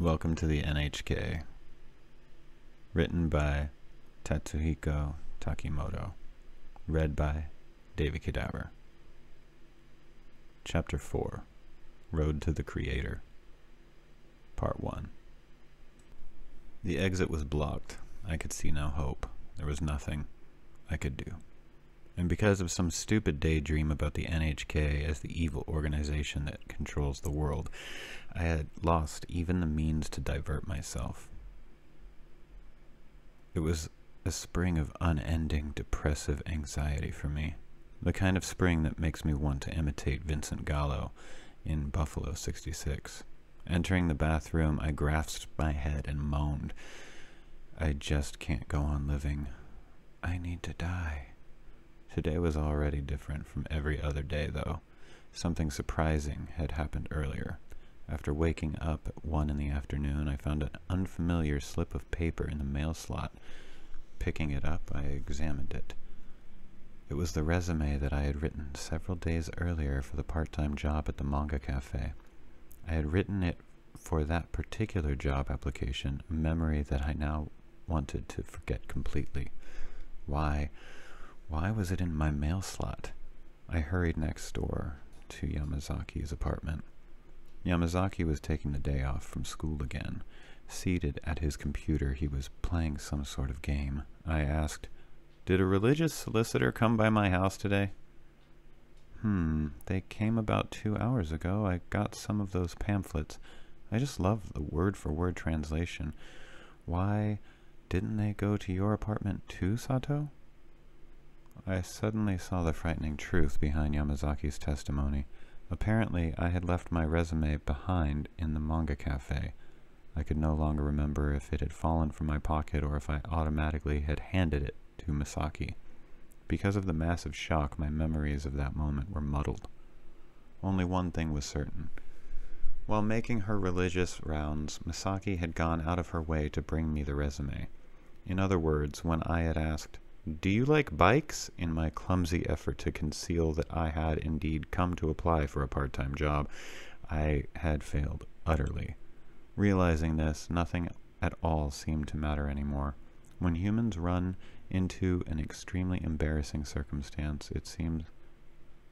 Welcome to the NHK. Written by Tatsuhiko Takimoto. Read by Davey Cadaver. Chapter 4 Road to the Creator. Part 1 The exit was blocked. I could see no hope. There was nothing I could do. And because of some stupid daydream about the NHK as the evil organization that controls the world, I had lost even the means to divert myself. It was a spring of unending depressive anxiety for me, the kind of spring that makes me want to imitate Vincent Gallo in Buffalo 66. Entering the bathroom, I grasped my head and moaned. I just can't go on living. I need to die. Today was already different from every other day, though. Something surprising had happened earlier. After waking up at one in the afternoon, I found an unfamiliar slip of paper in the mail slot. Picking it up, I examined it. It was the resume that I had written several days earlier for the part-time job at the manga cafe. I had written it for that particular job application, a memory that I now wanted to forget completely. Why? Why was it in my mail slot? I hurried next door to Yamazaki's apartment. Yamazaki was taking the day off from school again. Seated at his computer, he was playing some sort of game. I asked, Did a religious solicitor come by my house today? Hmm, they came about two hours ago. I got some of those pamphlets. I just love the word for word translation. Why didn't they go to your apartment too, Sato? I suddenly saw the frightening truth behind Yamazaki's testimony. Apparently, I had left my resume behind in the manga cafe. I could no longer remember if it had fallen from my pocket or if I automatically had handed it to Misaki. Because of the massive shock, my memories of that moment were muddled. Only one thing was certain. While making her religious rounds, Misaki had gone out of her way to bring me the resume. In other words, when I had asked, do you like bikes? In my clumsy effort to conceal that I had indeed come to apply for a part time job, I had failed utterly. Realizing this, nothing at all seemed to matter anymore. When humans run into an extremely embarrassing circumstance, it seems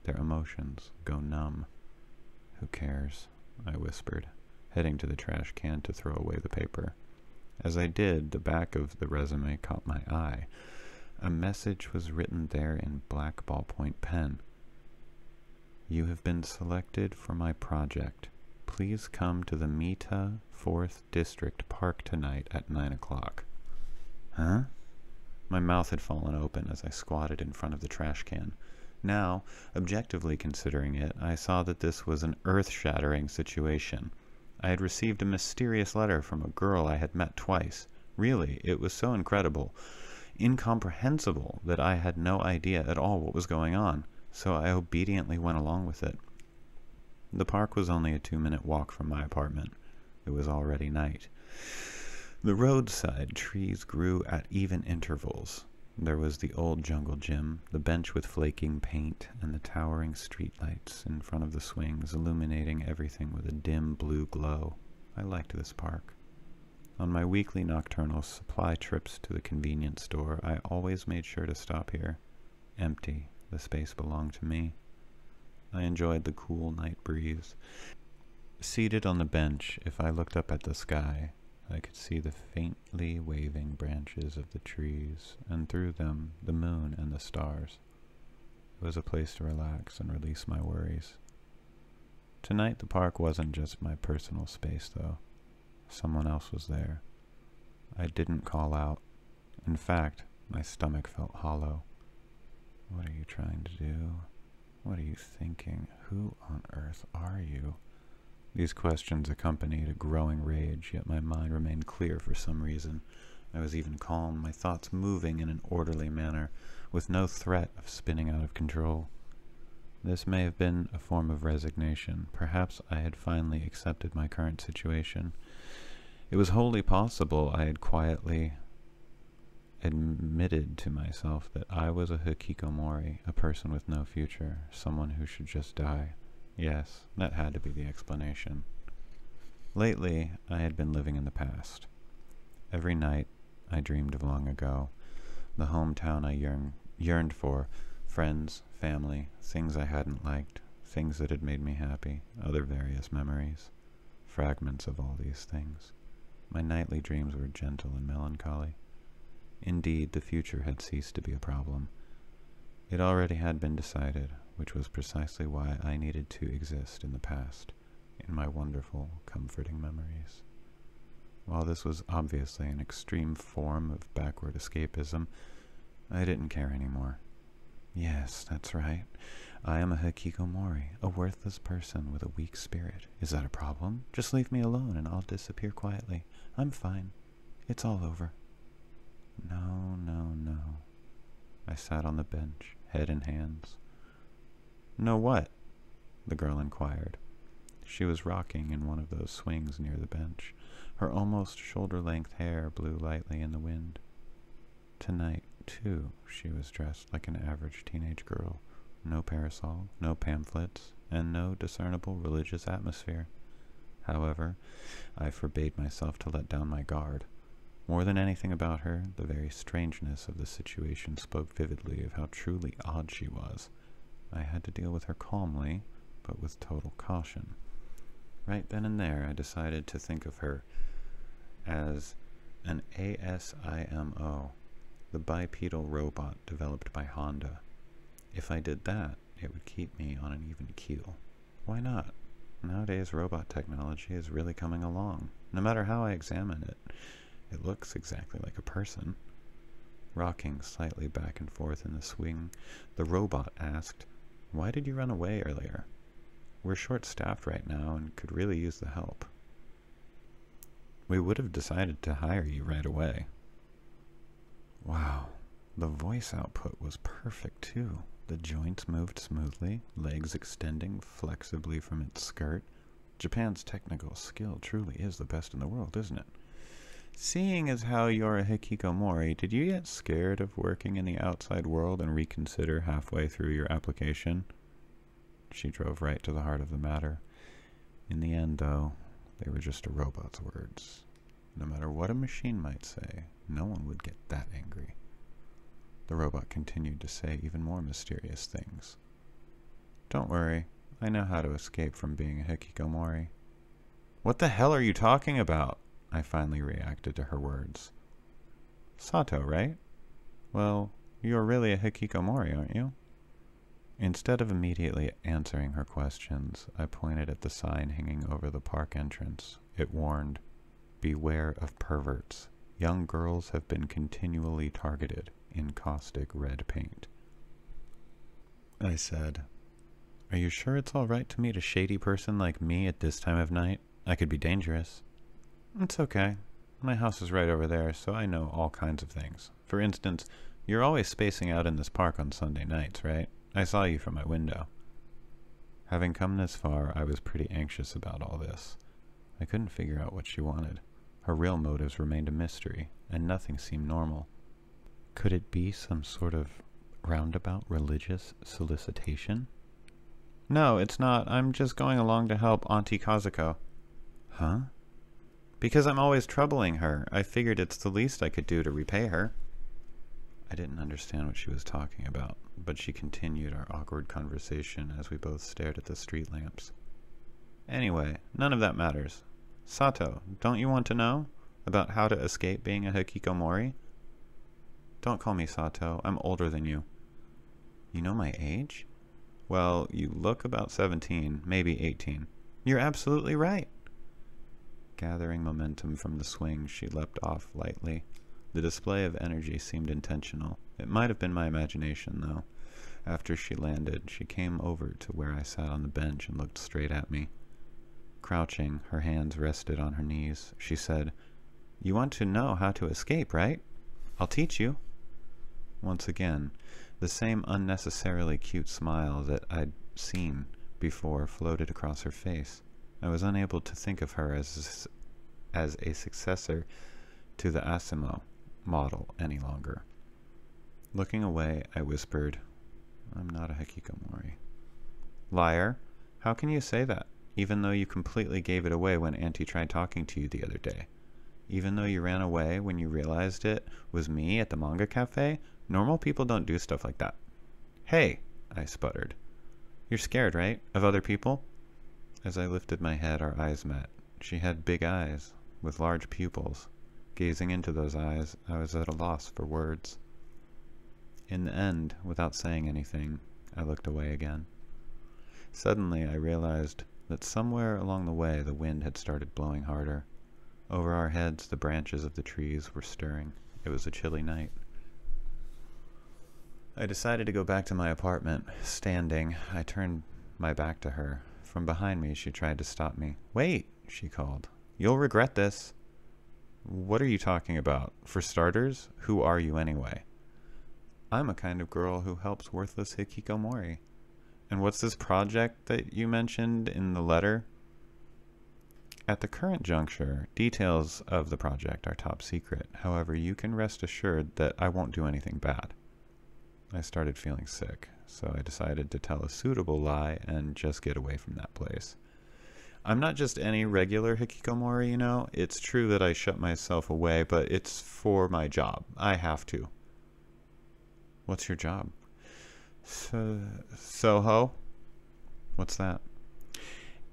their emotions go numb. Who cares? I whispered, heading to the trash can to throw away the paper. As I did, the back of the resume caught my eye. A message was written there in black ballpoint pen. You have been selected for my project. Please come to the Mita 4th District Park tonight at 9 o'clock. Huh? My mouth had fallen open as I squatted in front of the trash can. Now, objectively considering it, I saw that this was an earth-shattering situation. I had received a mysterious letter from a girl I had met twice. Really, it was so incredible incomprehensible that I had no idea at all what was going on, so I obediently went along with it. The park was only a two minute walk from my apartment. It was already night. The roadside trees grew at even intervals. There was the old jungle gym, the bench with flaking paint, and the towering streetlights in front of the swings illuminating everything with a dim blue glow. I liked this park. On my weekly nocturnal supply trips to the convenience store, I always made sure to stop here. Empty, the space belonged to me. I enjoyed the cool night breeze. Seated on the bench, if I looked up at the sky, I could see the faintly waving branches of the trees, and through them the moon and the stars. It was a place to relax and release my worries. Tonight the park wasn't just my personal space, though. Someone else was there. I didn't call out. In fact, my stomach felt hollow. What are you trying to do? What are you thinking? Who on earth are you? These questions accompanied a growing rage, yet my mind remained clear for some reason. I was even calm, my thoughts moving in an orderly manner, with no threat of spinning out of control. This may have been a form of resignation. Perhaps I had finally accepted my current situation. It was wholly possible I had quietly admitted to myself that I was a hikikomori, a person with no future, someone who should just die. Yes, that had to be the explanation. Lately, I had been living in the past. Every night, I dreamed of long ago, the hometown I yearn, yearned for, friends, family, things I hadn't liked, things that had made me happy, other various memories, fragments of all these things. My nightly dreams were gentle and melancholy. Indeed, the future had ceased to be a problem. It already had been decided, which was precisely why I needed to exist in the past, in my wonderful, comforting memories. While this was obviously an extreme form of backward escapism, I didn't care anymore. Yes, that's right. I am a Hikikomori, a worthless person with a weak spirit. Is that a problem? Just leave me alone and I'll disappear quietly. I'm fine. It's all over. No, no, no. I sat on the bench, head in hands. No what? The girl inquired. She was rocking in one of those swings near the bench. Her almost shoulder-length hair blew lightly in the wind. Tonight, too, she was dressed like an average teenage girl. No parasol, no pamphlets, and no discernible religious atmosphere. However, I forbade myself to let down my guard. More than anything about her, the very strangeness of the situation spoke vividly of how truly odd she was. I had to deal with her calmly, but with total caution. Right then and there, I decided to think of her as an ASIMO, the bipedal robot developed by Honda. If I did that, it would keep me on an even keel. Why not? Nowadays, robot technology is really coming along. No matter how I examine it, it looks exactly like a person. Rocking slightly back and forth in the swing, the robot asked, Why did you run away earlier? We're short staffed right now and could really use the help. We would have decided to hire you right away. Wow, the voice output was perfect too. The joints moved smoothly, legs extending flexibly from its skirt. Japan's technical skill truly is the best in the world, isn't it? Seeing as how you're a hikikomori, did you get scared of working in the outside world and reconsider halfway through your application? She drove right to the heart of the matter. In the end, though, they were just a robot's words. No matter what a machine might say, no one would get that angry. The robot continued to say even more mysterious things. Don't worry, I know how to escape from being a hikikomori. What the hell are you talking about? I finally reacted to her words. Sato, right? Well, you're really a hikikomori, aren't you? Instead of immediately answering her questions, I pointed at the sign hanging over the park entrance. It warned, Beware of perverts. Young girls have been continually targeted in caustic red paint. I said, Are you sure it's all right to meet a shady person like me at this time of night? I could be dangerous. It's okay. My house is right over there, so I know all kinds of things. For instance, you're always spacing out in this park on Sunday nights, right? I saw you from my window. Having come this far, I was pretty anxious about all this. I couldn't figure out what she wanted. Her real motives remained a mystery, and nothing seemed normal. Could it be some sort of roundabout religious solicitation? No, it's not. I'm just going along to help Auntie Kazuko. Huh? Because I'm always troubling her. I figured it's the least I could do to repay her. I didn't understand what she was talking about, but she continued our awkward conversation as we both stared at the street lamps. Anyway, none of that matters. Sato, don't you want to know? About how to escape being a hikikomori? Don't call me Sato. I'm older than you. You know my age? Well, you look about 17, maybe 18. You're absolutely right. Gathering momentum from the swing, she leapt off lightly. The display of energy seemed intentional. It might have been my imagination, though. After she landed, she came over to where I sat on the bench and looked straight at me. Crouching, her hands rested on her knees, she said, You want to know how to escape, right? I'll teach you. Once again, the same unnecessarily cute smile that I'd seen before floated across her face. I was unable to think of her as, as a successor to the Asimo model any longer. Looking away, I whispered, I'm not a hikikomori. Liar, how can you say that? even though you completely gave it away when Auntie tried talking to you the other day. Even though you ran away when you realized it was me at the manga cafe, normal people don't do stuff like that. Hey, I sputtered. You're scared, right? Of other people? As I lifted my head, our eyes met. She had big eyes, with large pupils. Gazing into those eyes, I was at a loss for words. In the end, without saying anything, I looked away again. Suddenly, I realized that somewhere along the way the wind had started blowing harder. Over our heads, the branches of the trees were stirring. It was a chilly night. I decided to go back to my apartment. Standing, I turned my back to her. From behind me, she tried to stop me. Wait, she called. You'll regret this. What are you talking about? For starters, who are you anyway? I'm a kind of girl who helps worthless hikikomori. And what's this project that you mentioned in the letter? At the current juncture, details of the project are top secret. However, you can rest assured that I won't do anything bad. I started feeling sick, so I decided to tell a suitable lie and just get away from that place. I'm not just any regular hikikomori, you know. It's true that I shut myself away, but it's for my job. I have to. What's your job? So, Soho? What's that?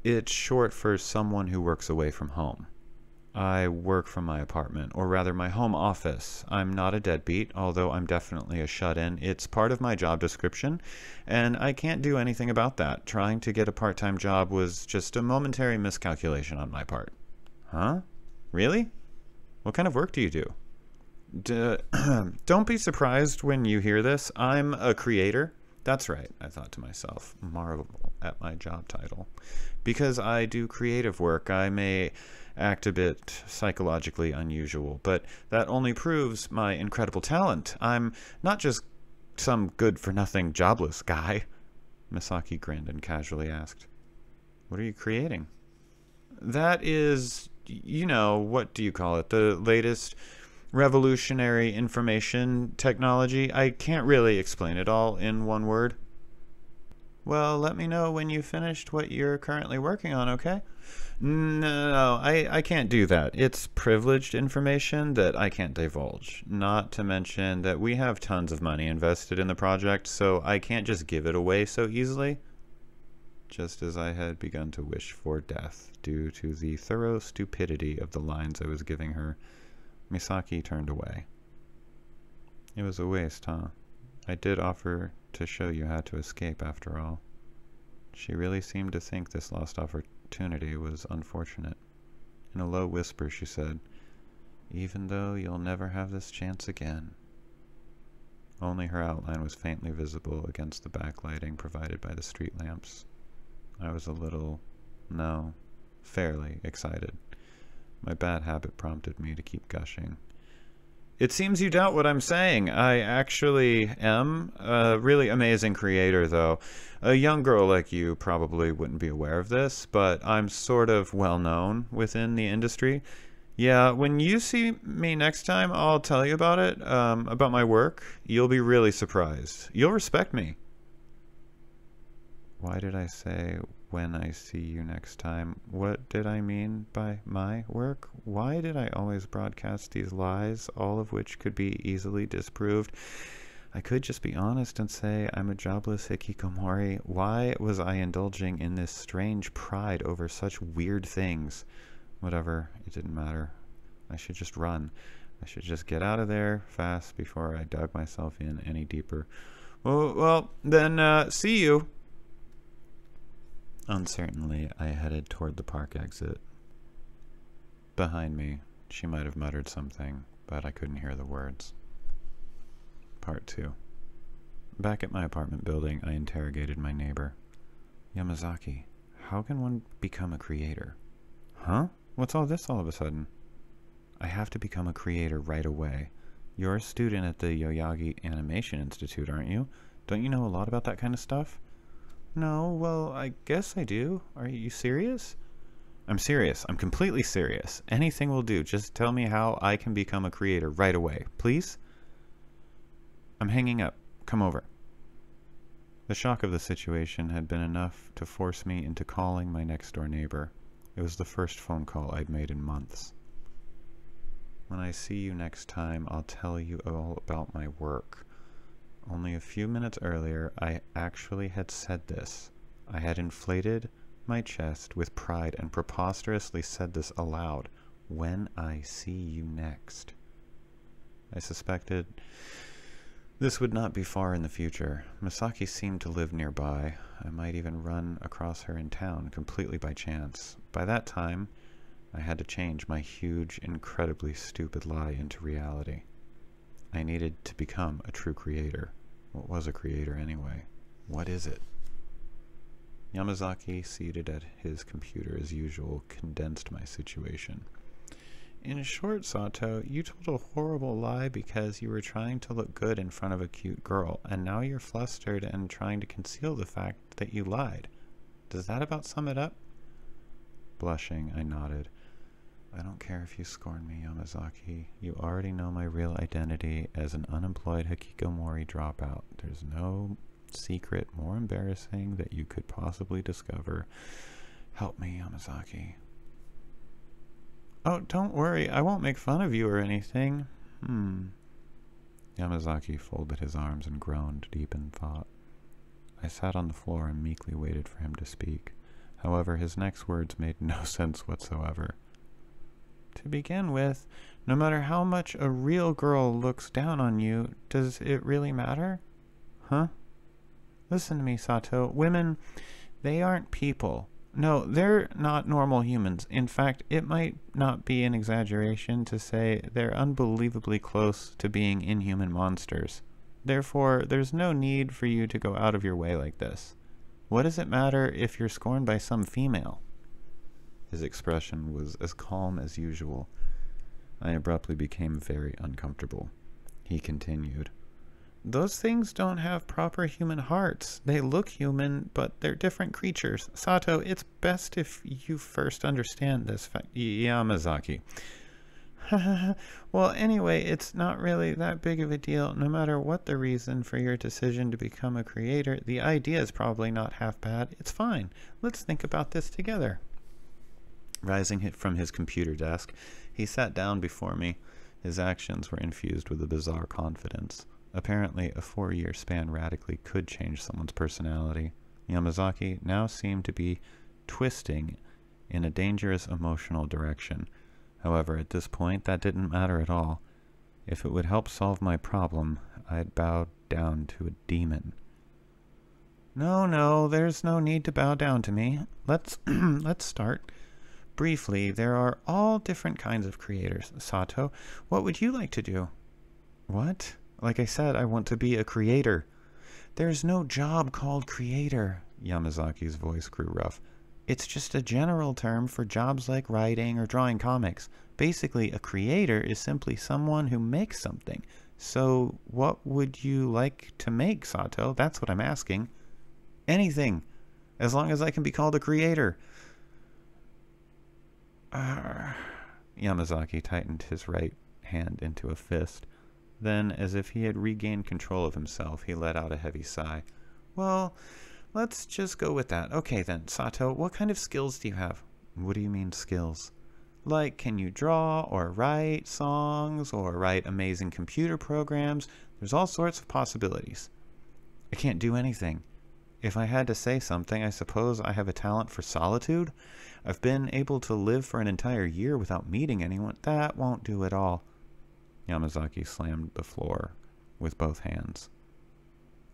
It's short for someone who works away from home. I work from my apartment, or rather my home office. I'm not a deadbeat, although I'm definitely a shut in. It's part of my job description, and I can't do anything about that. Trying to get a part time job was just a momentary miscalculation on my part. Huh? Really? What kind of work do you do? D- don't be surprised when you hear this. I'm a creator. That's right, I thought to myself, marvel at my job title. Because I do creative work, I may act a bit psychologically unusual, but that only proves my incredible talent. I'm not just some good for nothing jobless guy. Misaki grinned and casually asked, What are you creating? That is, you know, what do you call it? The latest revolutionary information technology. I can't really explain it all in one word. Well, let me know when you finished what you're currently working on, okay? No, no, I, I can't do that. It's privileged information that I can't divulge. Not to mention that we have tons of money invested in the project, so I can't just give it away so easily. Just as I had begun to wish for death due to the thorough stupidity of the lines I was giving her, Misaki turned away. It was a waste, huh? I did offer to show you how to escape after all. She really seemed to think this lost opportunity was unfortunate. In a low whisper, she said, Even though you'll never have this chance again. Only her outline was faintly visible against the backlighting provided by the street lamps. I was a little, no, fairly excited. My bad habit prompted me to keep gushing. It seems you doubt what I'm saying. I actually am a really amazing creator, though. A young girl like you probably wouldn't be aware of this, but I'm sort of well known within the industry. Yeah, when you see me next time, I'll tell you about it, um, about my work. You'll be really surprised. You'll respect me. Why did I say when I see you next time. What did I mean by my work? Why did I always broadcast these lies, all of which could be easily disproved? I could just be honest and say I'm a jobless hikikomori. Why was I indulging in this strange pride over such weird things? Whatever, it didn't matter. I should just run. I should just get out of there fast before I dug myself in any deeper. Well, well then, uh, see you. Uncertainly, I headed toward the park exit. Behind me, she might have muttered something, but I couldn't hear the words. Part 2 Back at my apartment building, I interrogated my neighbor. Yamazaki, how can one become a creator? Huh? What's all this all of a sudden? I have to become a creator right away. You're a student at the Yoyogi Animation Institute, aren't you? Don't you know a lot about that kind of stuff? No, well, I guess I do. Are you serious? I'm serious. I'm completely serious. Anything will do. Just tell me how I can become a creator right away, please? I'm hanging up. Come over. The shock of the situation had been enough to force me into calling my next door neighbor. It was the first phone call I'd made in months. When I see you next time, I'll tell you all about my work. Only a few minutes earlier, I actually had said this. I had inflated my chest with pride and preposterously said this aloud. When I see you next. I suspected this would not be far in the future. Misaki seemed to live nearby. I might even run across her in town completely by chance. By that time, I had to change my huge, incredibly stupid lie into reality. I needed to become a true creator. What was a creator anyway? What is it? Yamazaki, seated at his computer as usual, condensed my situation. In short, Sato, you told a horrible lie because you were trying to look good in front of a cute girl, and now you're flustered and trying to conceal the fact that you lied. Does that about sum it up? Blushing, I nodded. I don't care if you scorn me, Yamazaki. You already know my real identity as an unemployed Hikikomori dropout. There's no secret more embarrassing that you could possibly discover. Help me, Yamazaki. Oh, don't worry. I won't make fun of you or anything. Hmm. Yamazaki folded his arms and groaned deep in thought. I sat on the floor and meekly waited for him to speak. However, his next words made no sense whatsoever. To begin with, no matter how much a real girl looks down on you, does it really matter? Huh? Listen to me, Sato. Women, they aren't people. No, they're not normal humans. In fact, it might not be an exaggeration to say they're unbelievably close to being inhuman monsters. Therefore, there's no need for you to go out of your way like this. What does it matter if you're scorned by some female? His expression was as calm as usual. I abruptly became very uncomfortable. He continued those things don't have proper human hearts. They look human, but they're different creatures. Sato, it's best if you first understand this fact. Yamazaki. well, anyway, it's not really that big of a deal. No matter what the reason for your decision to become a creator, the idea is probably not half bad. It's fine. Let's think about this together. Rising from his computer desk, he sat down before me. His actions were infused with a bizarre confidence. Apparently, a four year span radically could change someone's personality. Yamazaki now seemed to be twisting in a dangerous emotional direction. However, at this point, that didn't matter at all. If it would help solve my problem, I'd bow down to a demon. No, no, there's no need to bow down to me. Let's let's start. Briefly, there are all different kinds of creators. Sato, what would you like to do? What? Like I said, I want to be a creator. There's no job called creator. Yamazaki's voice grew rough. It's just a general term for jobs like writing or drawing comics. Basically, a creator is simply someone who makes something. So, what would you like to make, Sato? That's what I'm asking. Anything, as long as I can be called a creator. Uh, Yamazaki tightened his right hand into a fist. Then, as if he had regained control of himself, he let out a heavy sigh. Well, let's just go with that. Okay then, Sato, what kind of skills do you have? What do you mean, skills? Like, can you draw or write songs or write amazing computer programs? There's all sorts of possibilities. I can't do anything. If I had to say something, I suppose I have a talent for solitude. I've been able to live for an entire year without meeting anyone. That won't do at all. Yamazaki slammed the floor with both hands.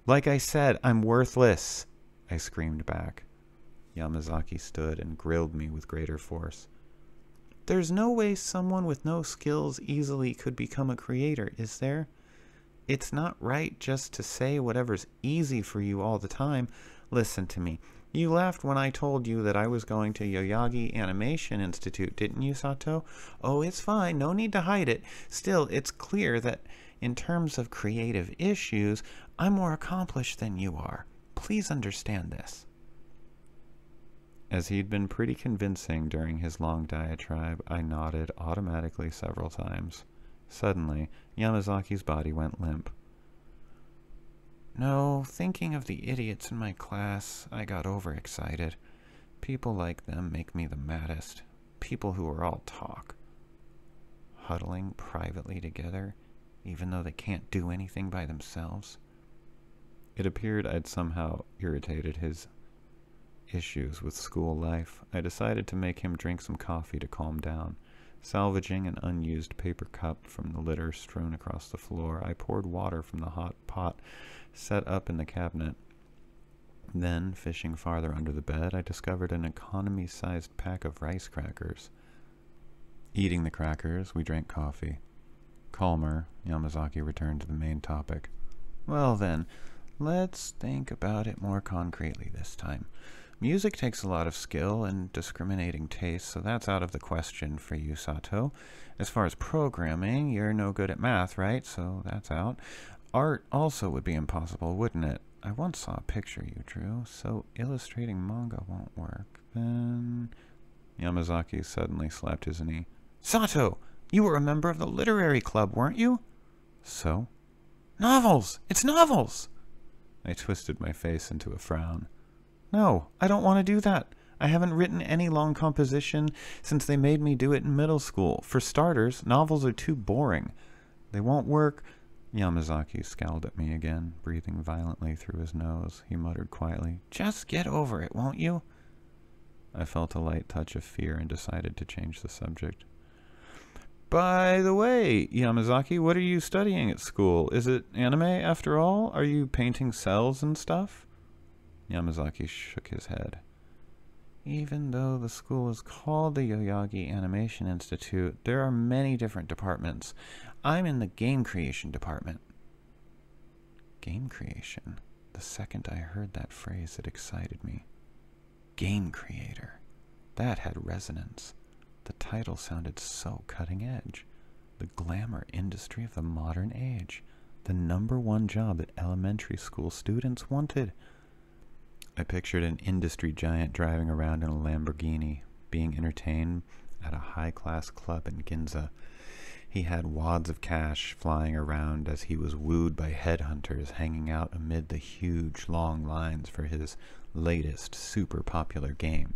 Like I said, I'm worthless, I screamed back. Yamazaki stood and grilled me with greater force. There's no way someone with no skills easily could become a creator, is there? It's not right just to say whatever's easy for you all the time. Listen to me. You laughed when I told you that I was going to Yoyogi Animation Institute, didn't you, Sato? Oh, it's fine. No need to hide it. Still, it's clear that in terms of creative issues, I'm more accomplished than you are. Please understand this. As he'd been pretty convincing during his long diatribe, I nodded automatically several times. Suddenly, Yamazaki's body went limp. No, thinking of the idiots in my class, I got overexcited. People like them make me the maddest. People who are all talk. Huddling privately together, even though they can't do anything by themselves. It appeared I'd somehow irritated his issues with school life. I decided to make him drink some coffee to calm down. Salvaging an unused paper cup from the litter strewn across the floor, I poured water from the hot pot set up in the cabinet. Then, fishing farther under the bed, I discovered an economy sized pack of rice crackers. Eating the crackers, we drank coffee. Calmer, Yamazaki returned to the main topic. Well, then, let's think about it more concretely this time. Music takes a lot of skill and discriminating taste, so that's out of the question for you, Sato. As far as programming, you're no good at math, right? So that's out. Art also would be impossible, wouldn't it? I once saw a picture you drew, so illustrating manga won't work. Then. Yamazaki suddenly slapped his knee. Sato! You were a member of the literary club, weren't you? So? Novels! It's novels! I twisted my face into a frown. No, I don't want to do that. I haven't written any long composition since they made me do it in middle school. For starters, novels are too boring. They won't work Yamazaki scowled at me again, breathing violently through his nose. He muttered quietly, Just get over it, won't you? I felt a light touch of fear and decided to change the subject. By the way, Yamazaki, what are you studying at school? Is it anime after all? Are you painting cels and stuff? Yamazaki shook his head. Even though the school is called the Yoyogi Animation Institute, there are many different departments. I'm in the game creation department. Game creation? The second I heard that phrase, it excited me. Game creator. That had resonance. The title sounded so cutting edge. The glamour industry of the modern age. The number one job that elementary school students wanted. I pictured an industry giant driving around in a Lamborghini, being entertained at a high class club in Ginza. He had wads of cash flying around as he was wooed by headhunters hanging out amid the huge long lines for his latest super popular game.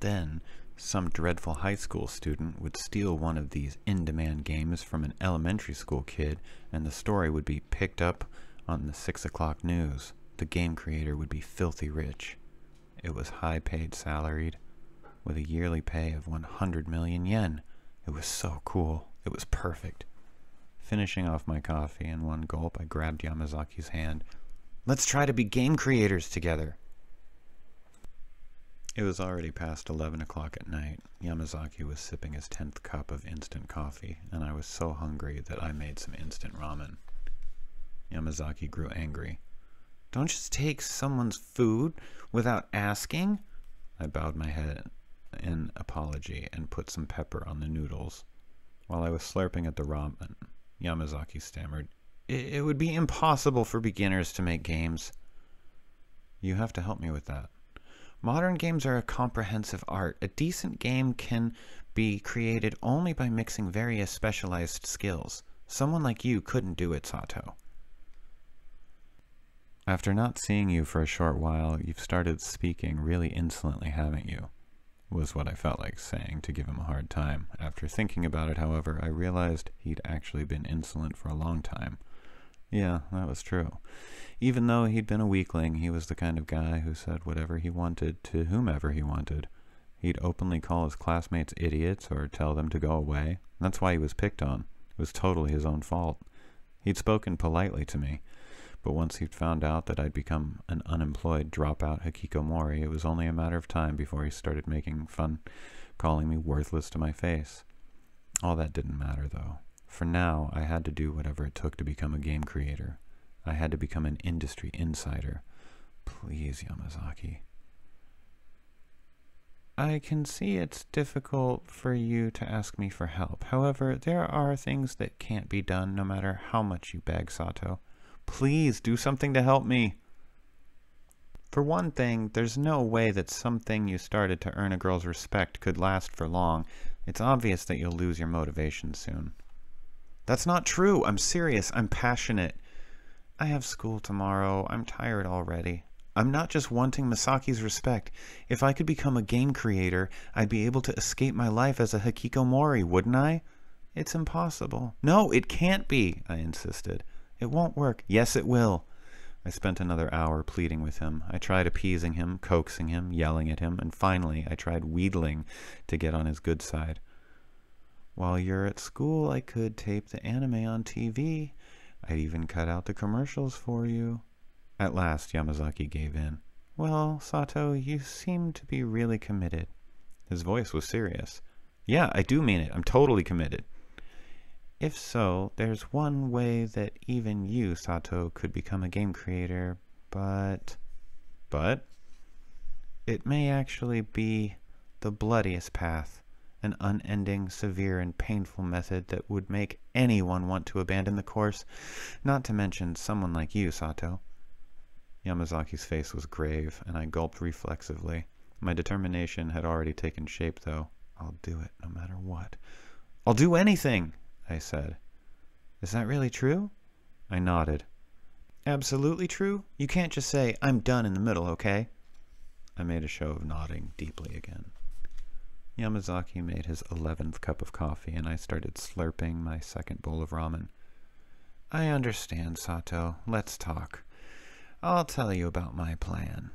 Then, some dreadful high school student would steal one of these in demand games from an elementary school kid, and the story would be picked up on the six o'clock news the game creator would be filthy rich. It was high paid salaried, with a yearly pay of 100 million yen. It was so cool. It was perfect. Finishing off my coffee in one gulp, I grabbed Yamazaki's hand. Let's try to be game creators together. It was already past 11 o'clock at night. Yamazaki was sipping his 10th cup of instant coffee, and I was so hungry that I made some instant ramen. Yamazaki grew angry. Don't just take someone's food without asking. I bowed my head in apology and put some pepper on the noodles. While I was slurping at the ramen, Yamazaki stammered, It would be impossible for beginners to make games. You have to help me with that. Modern games are a comprehensive art. A decent game can be created only by mixing various specialized skills. Someone like you couldn't do it, Sato. After not seeing you for a short while, you've started speaking really insolently, haven't you? Was what I felt like saying to give him a hard time. After thinking about it, however, I realized he'd actually been insolent for a long time. Yeah, that was true. Even though he'd been a weakling, he was the kind of guy who said whatever he wanted to whomever he wanted. He'd openly call his classmates idiots or tell them to go away. That's why he was picked on. It was totally his own fault. He'd spoken politely to me, but once he'd found out that I'd become an unemployed dropout hikikomori, it was only a matter of time before he started making fun, calling me worthless to my face. All that didn't matter, though. For now, I had to do whatever it took to become a game creator. I had to become an industry insider. Please, Yamazaki. I can see it's difficult for you to ask me for help. However, there are things that can't be done no matter how much you beg, Sato. Please do something to help me. For one thing, there's no way that something you started to earn a girl's respect could last for long. It's obvious that you'll lose your motivation soon. That's not true. I'm serious. I'm passionate. I have school tomorrow. I'm tired already. I'm not just wanting Masaki's respect. If I could become a game creator, I'd be able to escape my life as a Hikikomori, wouldn't I? It's impossible. No, it can't be, I insisted. It won't work. Yes, it will. I spent another hour pleading with him. I tried appeasing him, coaxing him, yelling at him, and finally I tried wheedling to get on his good side. While you're at school, I could tape the anime on TV. I'd even cut out the commercials for you. At last, Yamazaki gave in. Well, Sato, you seem to be really committed. His voice was serious. Yeah, I do mean it. I'm totally committed. If so, there's one way that even you, Sato, could become a game creator, but. But? It may actually be the bloodiest path, an unending, severe, and painful method that would make anyone want to abandon the course, not to mention someone like you, Sato. Yamazaki's face was grave, and I gulped reflexively. My determination had already taken shape, though. I'll do it, no matter what. I'll do anything, I said. Is that really true? I nodded. Absolutely true? You can't just say, I'm done in the middle, okay? I made a show of nodding deeply again. Yamazaki made his eleventh cup of coffee, and I started slurping my second bowl of ramen. I understand, Sato. Let's talk. I'll tell you about my plan.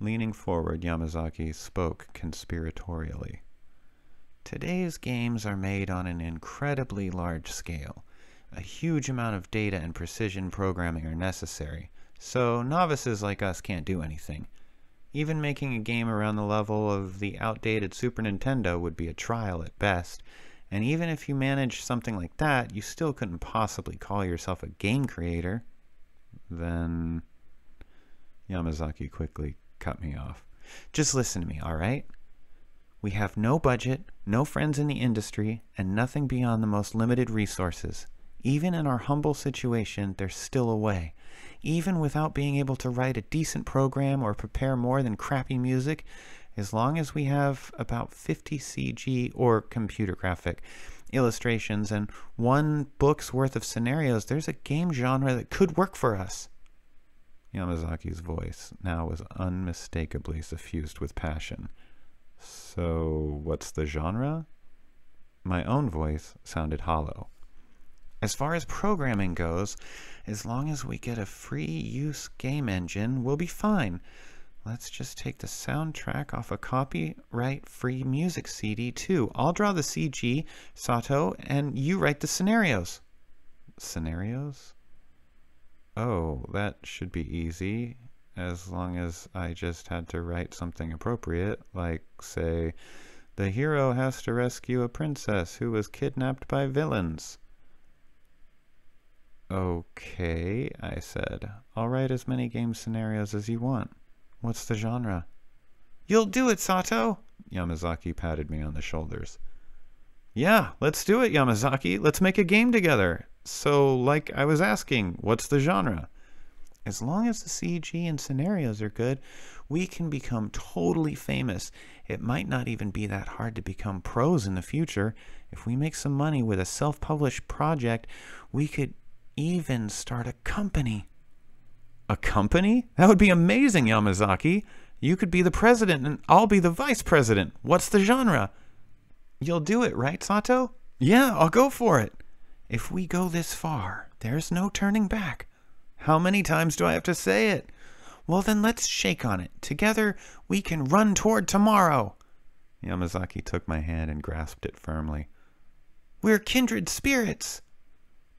Leaning forward, Yamazaki spoke conspiratorially. Today's games are made on an incredibly large scale. A huge amount of data and precision programming are necessary, so novices like us can't do anything. Even making a game around the level of the outdated Super Nintendo would be a trial at best, and even if you managed something like that, you still couldn't possibly call yourself a game creator. Then Yamazaki quickly cut me off. Just listen to me, all right? We have no budget, no friends in the industry, and nothing beyond the most limited resources. Even in our humble situation, there's still a way. Even without being able to write a decent program or prepare more than crappy music, as long as we have about 50 CG or computer graphic illustrations and one book's worth of scenarios, there's a game genre that could work for us. Yamazaki's voice now was unmistakably suffused with passion. So, what's the genre? My own voice sounded hollow. As far as programming goes, as long as we get a free use game engine, we'll be fine. Let's just take the soundtrack off a copyright free music CD, too. I'll draw the CG, Sato, and you write the scenarios. Scenarios? oh, that should be easy as long as I just had to write something appropriate, like, say, the hero has to rescue a princess who was kidnapped by villains. Okay, I said. I'll write as many game scenarios as you want. What's the genre? You'll do it, Sato! Yamazaki patted me on the shoulders. Yeah, let's do it, Yamazaki. Let's make a game together. So, like I was asking, what's the genre? As long as the CG and scenarios are good, we can become totally famous. It might not even be that hard to become pros in the future. If we make some money with a self published project, we could even start a company. A company? That would be amazing, Yamazaki. You could be the president and I'll be the vice president. What's the genre? You'll do it, right, Sato? Yeah, I'll go for it. If we go this far, there's no turning back. How many times do I have to say it? Well, then let's shake on it. Together, we can run toward tomorrow. Yamazaki took my hand and grasped it firmly. We're kindred spirits.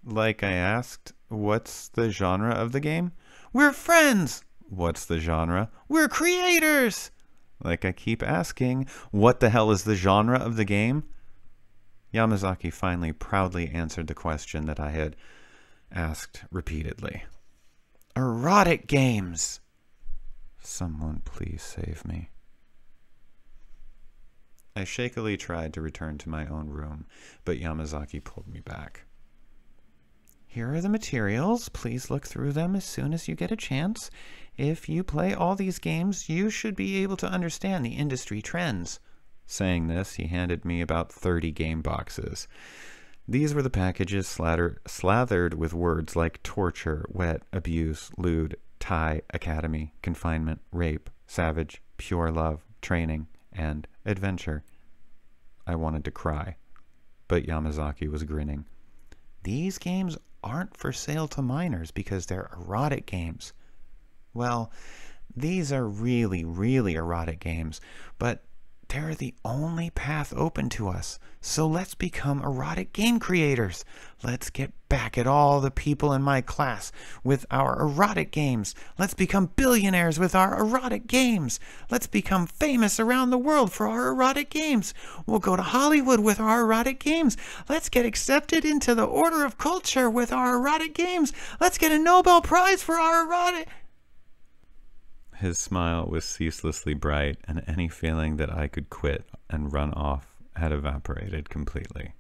Like I asked, what's the genre of the game? We're friends. What's the genre? We're creators. Like I keep asking, what the hell is the genre of the game? Yamazaki finally proudly answered the question that I had asked repeatedly. Erotic games! Someone please save me. I shakily tried to return to my own room, but Yamazaki pulled me back. Here are the materials. Please look through them as soon as you get a chance. If you play all these games, you should be able to understand the industry trends. Saying this, he handed me about 30 game boxes. These were the packages slathered with words like torture, wet, abuse, lewd, tie, academy, confinement, rape, savage, pure love, training, and adventure. I wanted to cry, but Yamazaki was grinning. These games aren't for sale to minors because they're erotic games. Well, these are really, really erotic games, but they're the only path open to us. So let's become erotic game creators. Let's get back at all the people in my class with our erotic games. Let's become billionaires with our erotic games. Let's become famous around the world for our erotic games. We'll go to Hollywood with our erotic games. Let's get accepted into the order of culture with our erotic games. Let's get a Nobel Prize for our erotic. His smile was ceaselessly bright, and any feeling that I could quit and run off had evaporated completely.